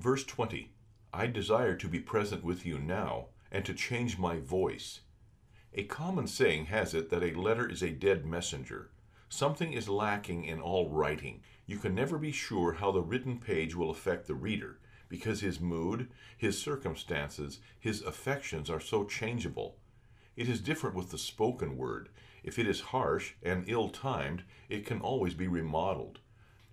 Verse 20 I desire to be present with you now, and to change my voice. A common saying has it that a letter is a dead messenger. Something is lacking in all writing. You can never be sure how the written page will affect the reader, because his mood, his circumstances, his affections are so changeable. It is different with the spoken word. If it is harsh and ill timed, it can always be remodeled.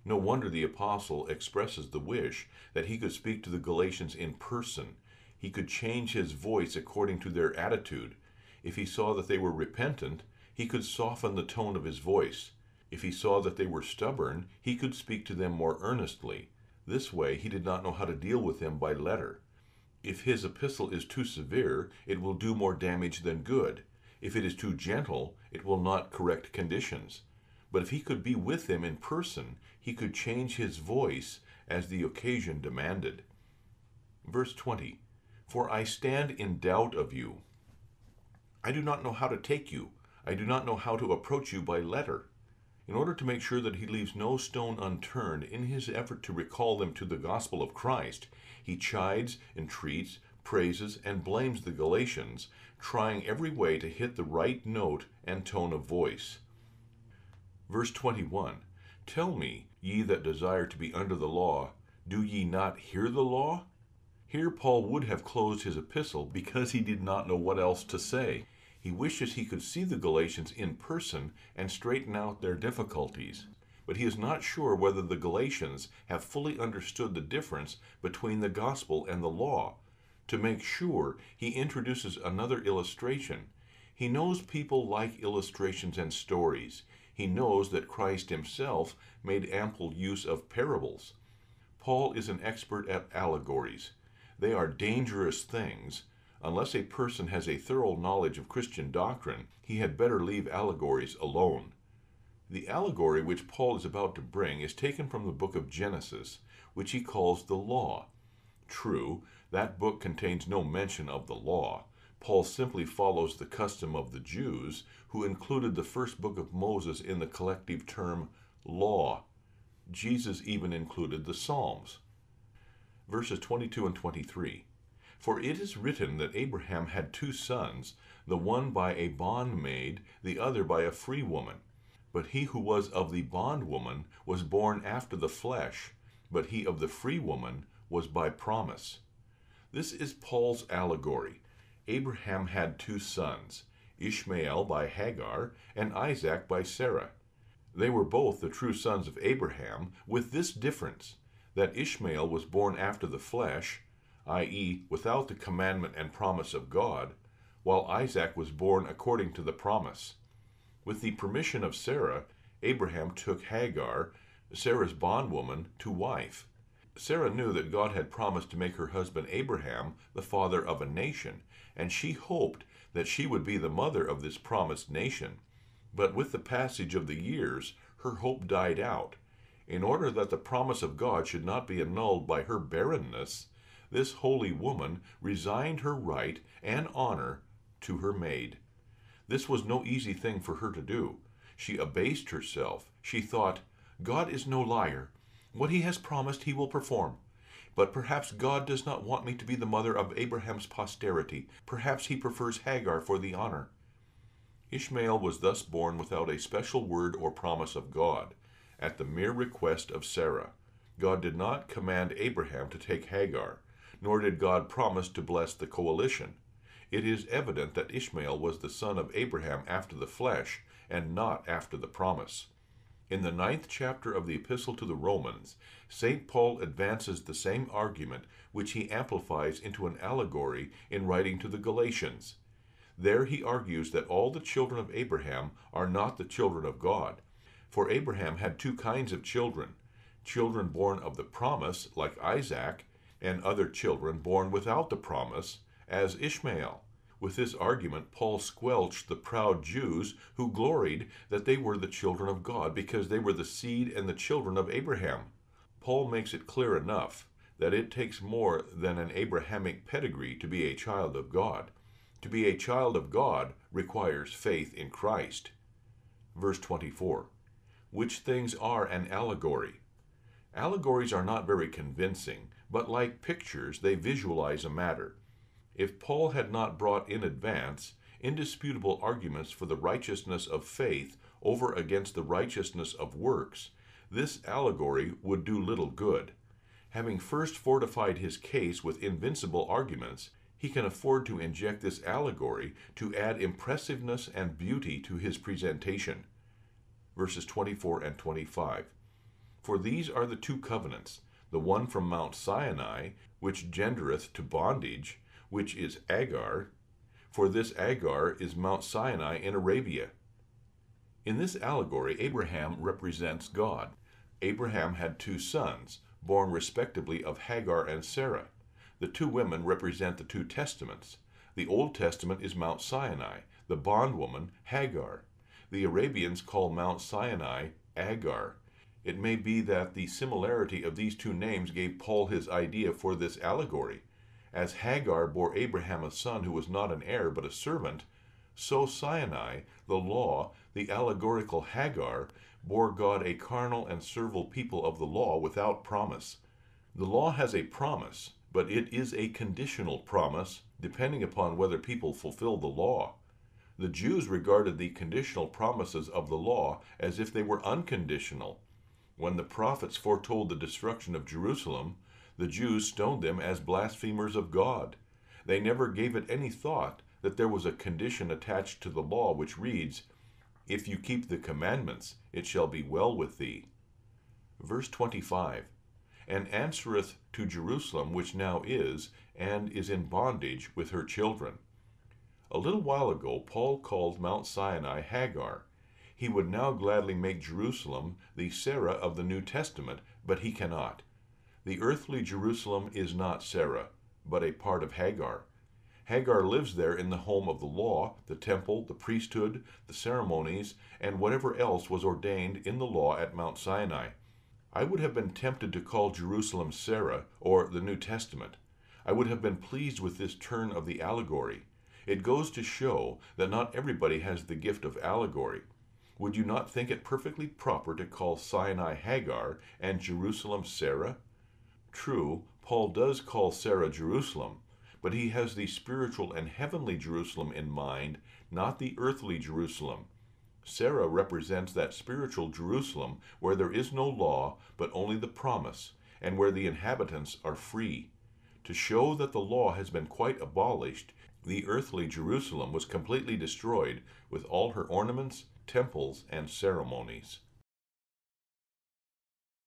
No wonder the apostle expresses the wish that he could speak to the Galatians in person. He could change his voice according to their attitude. If he saw that they were repentant, he could soften the tone of his voice. If he saw that they were stubborn, he could speak to them more earnestly. This way he did not know how to deal with them by letter. If his epistle is too severe, it will do more damage than good. If it is too gentle, it will not correct conditions. But if he could be with them in person, he could change his voice as the occasion demanded. Verse 20 For I stand in doubt of you. I do not know how to take you. I do not know how to approach you by letter. In order to make sure that he leaves no stone unturned in his effort to recall them to the gospel of Christ, he chides, entreats, praises, and blames the Galatians, trying every way to hit the right note and tone of voice. Verse 21 Tell me, ye that desire to be under the law, do ye not hear the law? Here Paul would have closed his epistle because he did not know what else to say. He wishes he could see the Galatians in person and straighten out their difficulties. But he is not sure whether the Galatians have fully understood the difference between the gospel and the law. To make sure, he introduces another illustration. He knows people like illustrations and stories. He knows that Christ himself made ample use of parables. Paul is an expert at allegories. They are dangerous things. Unless a person has a thorough knowledge of Christian doctrine, he had better leave allegories alone. The allegory which Paul is about to bring is taken from the book of Genesis, which he calls the Law. True, that book contains no mention of the law. Paul simply follows the custom of the Jews, who included the first book of Moses in the collective term law. Jesus even included the Psalms. Verses 22 and 23. For it is written that Abraham had two sons, the one by a bondmaid, the other by a free woman. But he who was of the bondwoman was born after the flesh, but he of the free woman was by promise. This is Paul's allegory. Abraham had two sons, Ishmael by Hagar and Isaac by Sarah. They were both the true sons of Abraham, with this difference that Ishmael was born after the flesh, i.e., without the commandment and promise of God, while Isaac was born according to the promise. With the permission of Sarah, Abraham took Hagar, Sarah's bondwoman, to wife. Sarah knew that God had promised to make her husband Abraham the father of a nation, and she hoped that she would be the mother of this promised nation. But with the passage of the years, her hope died out. In order that the promise of God should not be annulled by her barrenness, this holy woman resigned her right and honor to her maid. This was no easy thing for her to do. She abased herself. She thought, God is no liar. What he has promised he will perform. But perhaps God does not want me to be the mother of Abraham's posterity. Perhaps he prefers Hagar for the honor. Ishmael was thus born without a special word or promise of God, at the mere request of Sarah. God did not command Abraham to take Hagar, nor did God promise to bless the coalition. It is evident that Ishmael was the son of Abraham after the flesh, and not after the promise. In the ninth chapter of the Epistle to the Romans, St. Paul advances the same argument which he amplifies into an allegory in writing to the Galatians. There he argues that all the children of Abraham are not the children of God. For Abraham had two kinds of children children born of the promise, like Isaac, and other children born without the promise, as Ishmael. With this argument, Paul squelched the proud Jews who gloried that they were the children of God because they were the seed and the children of Abraham. Paul makes it clear enough that it takes more than an Abrahamic pedigree to be a child of God. To be a child of God requires faith in Christ. Verse 24 Which things are an allegory. Allegories are not very convincing, but like pictures, they visualize a matter. If Paul had not brought in advance indisputable arguments for the righteousness of faith over against the righteousness of works, this allegory would do little good. Having first fortified his case with invincible arguments, he can afford to inject this allegory to add impressiveness and beauty to his presentation. Verses 24 and 25. For these are the two covenants, the one from Mount Sinai, which gendereth to bondage, which is Agar. For this Agar is Mount Sinai in Arabia. In this allegory, Abraham represents God. Abraham had two sons, born respectively of Hagar and Sarah. The two women represent the two testaments. The Old Testament is Mount Sinai, the bondwoman Hagar. The Arabians call Mount Sinai Agar. It may be that the similarity of these two names gave Paul his idea for this allegory. As Hagar bore Abraham a son who was not an heir but a servant, so Sinai, the law, the allegorical Hagar, bore God a carnal and servile people of the law without promise. The law has a promise, but it is a conditional promise, depending upon whether people fulfill the law. The Jews regarded the conditional promises of the law as if they were unconditional. When the prophets foretold the destruction of Jerusalem, the Jews stoned them as blasphemers of God. They never gave it any thought that there was a condition attached to the law which reads, If you keep the commandments, it shall be well with thee. Verse 25 And answereth to Jerusalem, which now is, and is in bondage with her children. A little while ago, Paul called Mount Sinai Hagar. He would now gladly make Jerusalem the Sarah of the New Testament, but he cannot. The earthly Jerusalem is not Sarah, but a part of Hagar. Hagar lives there in the home of the law, the temple, the priesthood, the ceremonies, and whatever else was ordained in the law at Mount Sinai. I would have been tempted to call Jerusalem Sarah, or the New Testament. I would have been pleased with this turn of the allegory. It goes to show that not everybody has the gift of allegory. Would you not think it perfectly proper to call Sinai Hagar and Jerusalem Sarah? True, Paul does call Sarah Jerusalem, but he has the spiritual and heavenly Jerusalem in mind, not the earthly Jerusalem. Sarah represents that spiritual Jerusalem where there is no law, but only the promise, and where the inhabitants are free. To show that the law has been quite abolished, the earthly Jerusalem was completely destroyed, with all her ornaments, temples, and ceremonies.